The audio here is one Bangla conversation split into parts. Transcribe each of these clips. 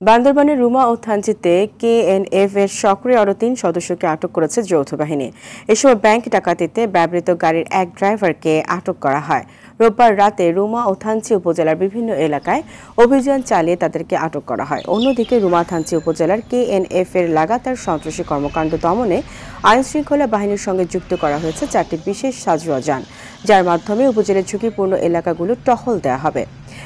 বান্দরবানের রুমা ও থানচিতে কেএনএফ এর সক্রিয় আরও তিন সদস্যকে আটক করেছে যৌথ বাহিনী। এ সময় ব্যাংক ডাকাতিতে ব্যবহৃত গাড়ির এক ড্রাইভারকে আটক করা হয়। রোববার রাতে রুমা ও থানচি উপজেলার বিভিন্ন এলাকায় অভিযান চালিয়ে তাদেরকে আটক করা হয়। অন্যদিকে রুমা থানচি উপজেলার কেএনএফ এর লাগাতার সন্ত্রাসী কর্মকাণ্ড দমনে আইনশৃঙ্খলা বাহিনীর সঙ্গে যুক্ত করা হয়েছে চারটি বিশেষ সাজুয়া যান যার মাধ্যমে উপজেলার ঝুঁকিপূর্ণ এলাকাগুলো টহল দেওয়া হবে।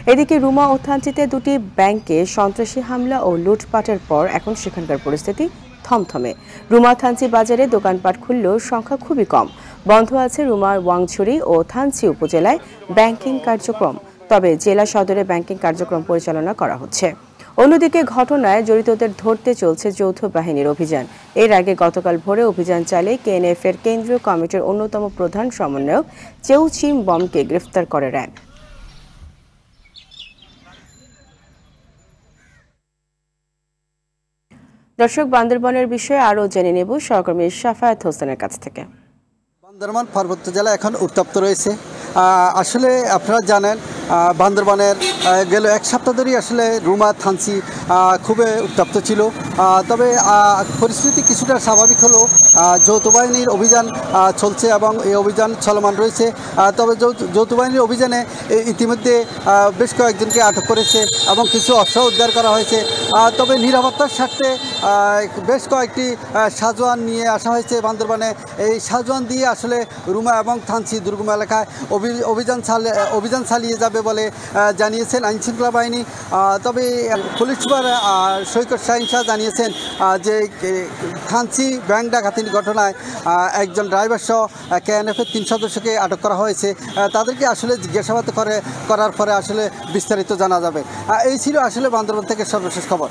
এদিকে রুমা ও থানচিতে দুটি ব্যাংকে সন্ত্রাসী হামলা ও লুটপাটের পর এখন সেখানকার পরিস্থিতি থমথমে। রুমা থানচি বাজারে দোকানপাট খুললেও সংখ্যা খুবই কম। বন্ধ আছে রুমার ওয়াংছড়ি ও থানচি উপজেলায় ব্যাংকিং কার্যক্রম। তবে জেলা সদরে ব্যাংকিং কার্যক্রম পরিচালনা করা হচ্ছে। অন্যদিকে ঘটনায় জড়িতদের ধরতে চলছে যৌথ বাহিনীর অভিযান। এর আগে গতকাল ভোরে অভিযান চালিয়ে কেএনএফ এর কেন্দ্রীয় কমিটির অন্যতম প্রধান সমন্বয়ক চেউচিম বমকে গ্রেফতার করে র্যাব দর্শক, বান্দরবনের বিষয়ে আরও জেনে নেব সহকর্মী সাফায়াত হোসেনের কাছ থেকে। বান্দরবান পার্বত্য জেলা এখন উত্তপ্ত রয়েছে। আসলে আপনারা জানেন বান্দরবানের গেল এক সপ্তাহ ধরেই আসলে রুমা থানসি খুবই উত্তপ্ত ছিল। তবে পরিস্থিতি কিছুটা স্বাভাবিক হলো। যৌথ বাহিনীর অভিযান চলছে এবং এই অভিযান চলমান রয়েছে। তবে যৌথ বাহিনীর অভিযানে ইতিমধ্যে বেশ কয়েকজনকে আটক করেছে এবং কিছু অস্ত্র উদ্ধার করা হয়েছে। তবে নিরাপত্তার স্বার্থে বেশ কয়েকটি সাজোয়ান নিয়ে আসা হয়েছে বান্দরবানে। এই সাজোয়ান দিয়ে আসলে রুমা এবং থানসি দুর্গম এলাকায় অভিযান অভিযান চালিয়ে যাবে বলে জানিয়েছেন আইনশৃঙ্খলা বাহিনী। তবে পুলিশ সুপার সৈকত শাহিন শাহ জানিয়েছেন যে থানসি ব্যাংক ডাকাতির ঘটনায় একজন ড্রাইভার সহ কেএনএফের তিন সদস্যকে আটক করা হয়েছে। তাদেরকে আসলে জিজ্ঞাসাবাদ করে, করার পরে আসলে বিস্তারিত জানা যাবে। এই ছিল আসলে বান্দরবান থেকে সর্বশেষ খবর।